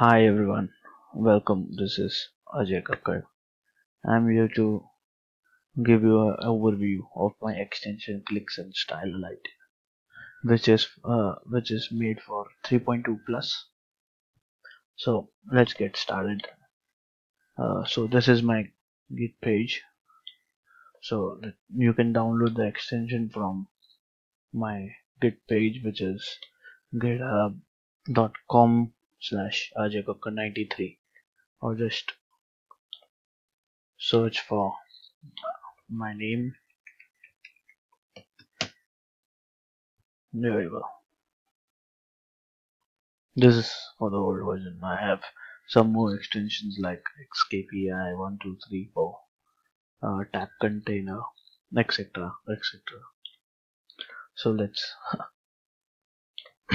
Hi everyone, welcome. This is Ajay Kakkar. I'm here to give you an overview of my extension Qlik Sense Styler Lite, which is uh, which is made for 3.2 plus. So let's get started. Uh, so this is my Git page. So you can download the extension from my Git page, which is github.com slash ajaykakkar93 or just search for my name. There you go. This is for the old version. I have some more extensions like xkpi 1234 uh, tab container etc etc so let's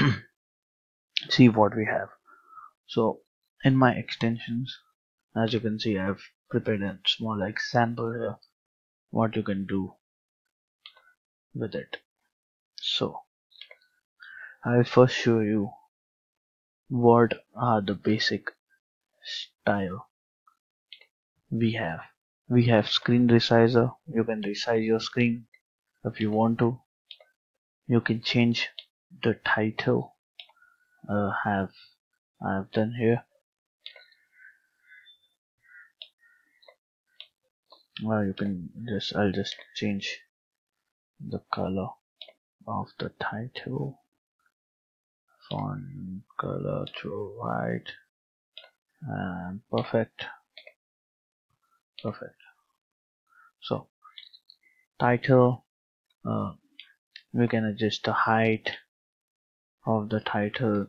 see what we have so in my extensions as you can see I've prepared a small example here what you can do with it. So I'll first show you what are the basic style we have. We have screen resizer. You can resize your screen if you want to. You can change the title. Uh, have I've done here. Well you can just I'll just change the color of the title. Font color to white. And perfect. Perfect. So title uh, we can adjust the height of the title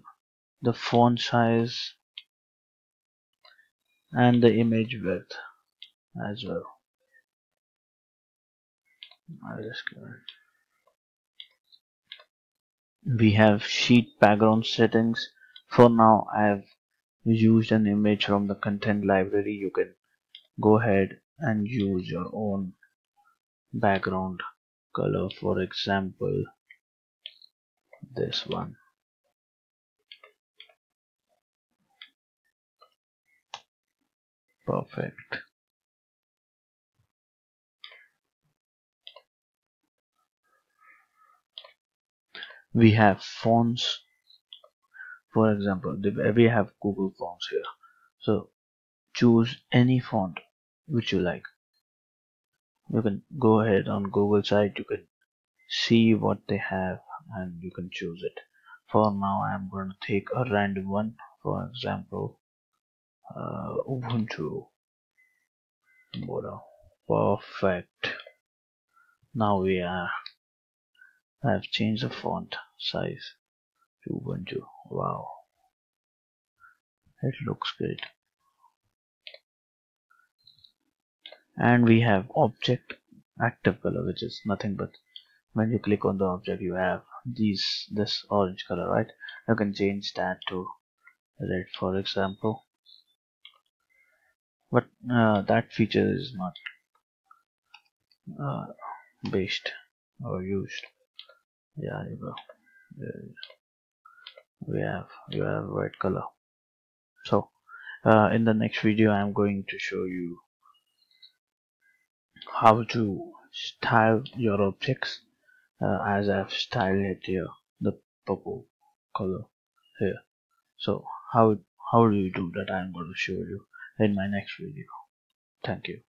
the font size and the image width as well. We have sheet background settings. For now I have used an image from the content library. You can go ahead and use your own background color. For example this one perfect. We have fonts. For example we have google fonts here. So choose any font which you like. You can go ahead on google site you can see what they have and you can choose it. For now i'm going to take a random one for example uh, Ubuntu. Perfect. Now we are I have changed the font size to Ubuntu. Wow. It looks good. And we have object active color which is nothing but when you click on the object you have these this orange color right? You can change that to red for example but uh, that feature is not uh, based or used. Yeah you go we have you have red color. So uh, in the next video I'm going to show you how to style your objects uh, as I've styled it here the purple color here. So how how do you do that? I'm going to show you in my next video. Thank you.